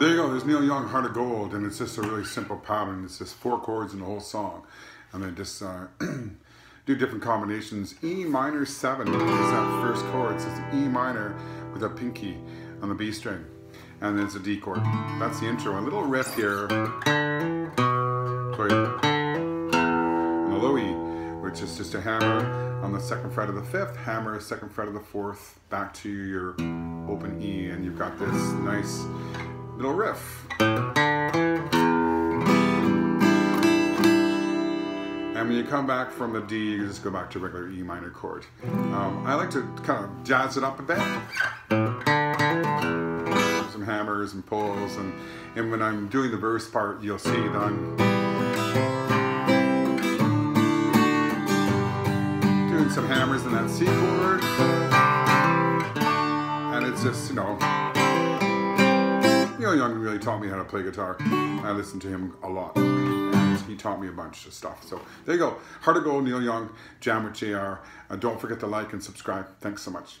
Young, Heart of Gold, and it's just a really simple pattern. It's just four chords in the whole song, and they just uh, do different combinations. E minor seven is that first chord. It's E minor with a pinky on the B string, and then it's a D chord. That's the intro. A little riff here. On the low E, which is just a hammer on the second fret of the fifth, hammer second fret of the fourth, back to your open E, and you've got this nice little riff. And when you come back from the D, you just go back to regular E minor chord. Um, I like to kind of jazz it up a bit. Some hammers and pulls, and, and when I'm doing the verse part, you'll see that I'm doing some hammers in that C chord. And it's just, you know, Neil Young really taught me how to play guitar. I listened to him a lot. And he taught me a bunch of stuff. So there you go. Heart of Gold, Neil Young, Jam with JR. Uh, don't forget to like and subscribe. Thanks so much.